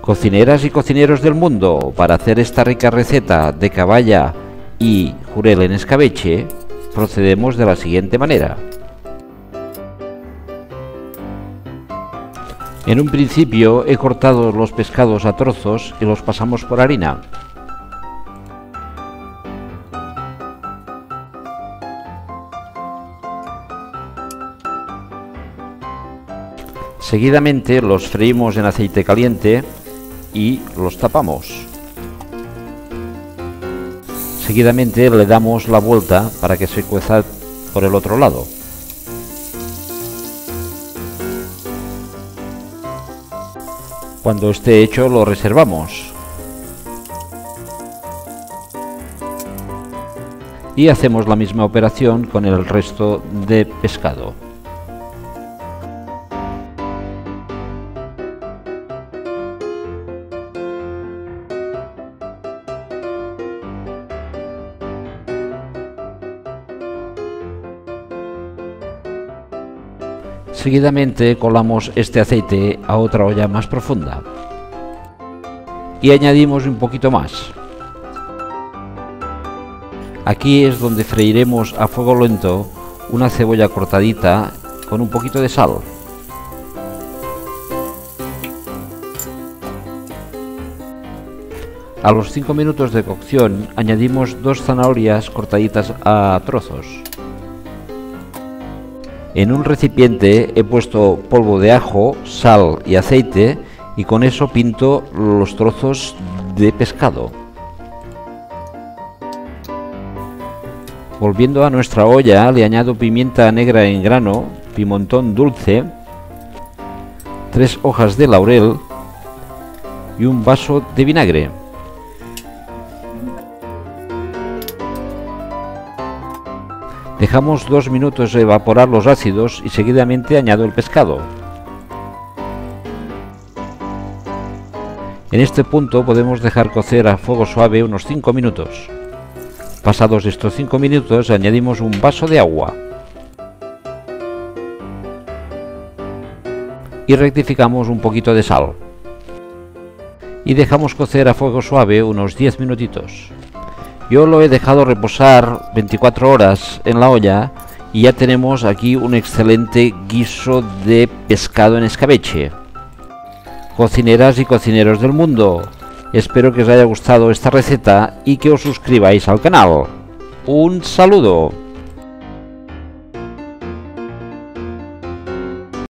Cocineras y cocineros del mundo, para hacer esta rica receta de caballa y jurel en escabeche, procedemos de la siguiente manera. En un principio he cortado los pescados a trozos y los pasamos por harina. Seguidamente los freímos en aceite caliente y los tapamos. Seguidamente le damos la vuelta para que se cueza por el otro lado. Cuando esté hecho lo reservamos. Y hacemos la misma operación con el resto de pescado. Seguidamente colamos este aceite a otra olla más profunda y añadimos un poquito más. Aquí es donde freiremos a fuego lento una cebolla cortadita con un poquito de sal. A los 5 minutos de cocción añadimos dos zanahorias cortaditas a trozos. En un recipiente he puesto polvo de ajo, sal y aceite y con eso pinto los trozos de pescado. Volviendo a nuestra olla le añado pimienta negra en grano, pimentón dulce, tres hojas de laurel y un vaso de vinagre. Dejamos dos minutos evaporar los ácidos y seguidamente añado el pescado. En este punto podemos dejar cocer a fuego suave unos 5 minutos. Pasados estos 5 minutos añadimos un vaso de agua. Y rectificamos un poquito de sal. Y dejamos cocer a fuego suave unos 10 minutitos. Yo lo he dejado reposar 24 horas en la olla y ya tenemos aquí un excelente guiso de pescado en escabeche. Cocineras y cocineros del mundo, espero que os haya gustado esta receta y que os suscribáis al canal. Un saludo.